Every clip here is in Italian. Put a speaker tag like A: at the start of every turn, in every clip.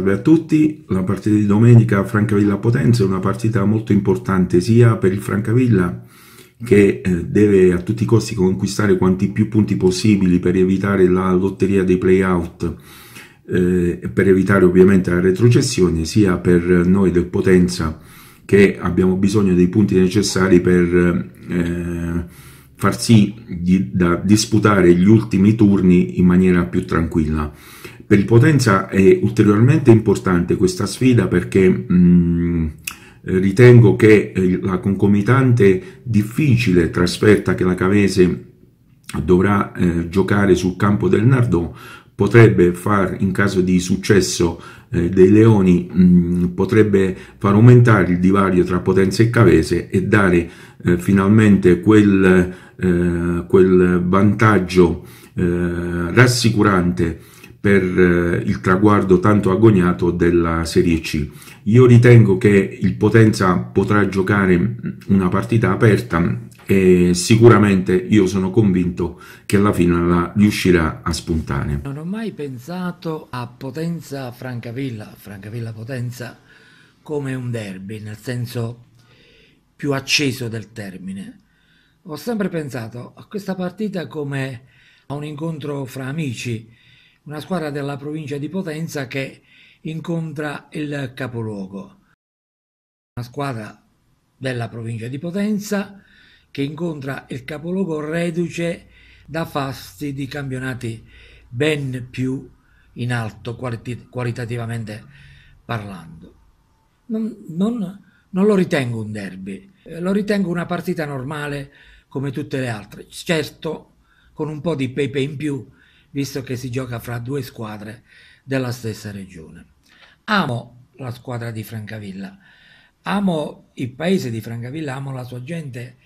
A: Salve a tutti, la partita di domenica Francavilla-Potenza è una partita molto importante sia per il Francavilla che eh, deve a tutti i costi conquistare quanti più punti possibili per evitare la lotteria dei play-out eh, per evitare ovviamente la retrocessione, sia per noi del Potenza che abbiamo bisogno dei punti necessari per eh, far sì di, da disputare gli ultimi turni in maniera più tranquilla. Per il Potenza è ulteriormente importante questa sfida perché mh, mm, ritengo che eh, la concomitante difficile trasferta che la Cavese dovrà eh, giocare sul campo del Nardò potrebbe far, in caso di successo eh, dei Leoni, mh, mm, potrebbe far aumentare il divario tra Potenza e Cavese e dare eh, finalmente quel, eh, quel vantaggio eh, rassicurante per eh, il traguardo tanto agognato della Serie C. Io ritengo che il Potenza potrà giocare una partita aperta e sicuramente io sono convinto che alla fine la riuscirà a spuntare.
B: Non ho mai pensato a Potenza Francavilla, Francavilla Potenza come un derby, nel senso più acceso del termine. Ho sempre pensato a questa partita come a un incontro fra amici, una squadra della provincia di Potenza che incontra il capoluogo. Una squadra della provincia di Potenza che incontra il capoluogo reduce da fasti di campionati ben più in alto qualit- qualitativamente parlando. Non, non, non, lo ritengo un derby, lo ritengo una partita normale come tutte le altre, certo con un po' di pepe in più visto che si gioca fra due squadre della stessa regione. Amo la squadra di Francavilla, amo il paese di Francavilla, amo la sua gente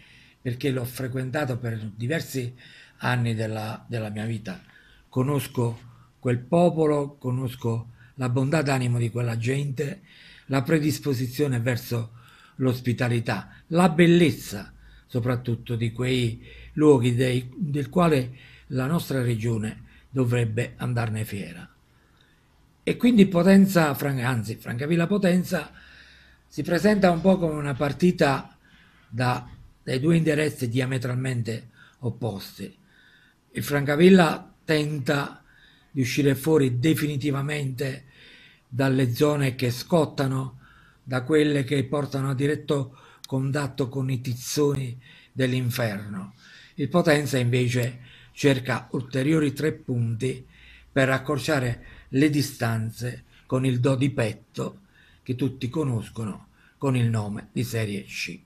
B: perché l'ho frequentato per diversi anni della, della mia vita. Conosco quel popolo, conosco la bontà d'animo di quella gente, la predisposizione verso l'ospitalità, la bellezza soprattutto di quei luoghi dei, del quale la nostra regione dovrebbe andarne fiera. E quindi Potenza, anzi Francavilla Potenza, si presenta un po' come una partita da, dai due indirizzi diametralmente opposti. Il Francavilla tenta di uscire fuori definitivamente dalle zone che scottano, da quelle che portano a diretto contatto con i tizzoni dell'inferno. Il Potenza invece cerca ulteriori tre punti per accorciare le distanze con il do di petto che tutti conoscono con il nome di Serie C.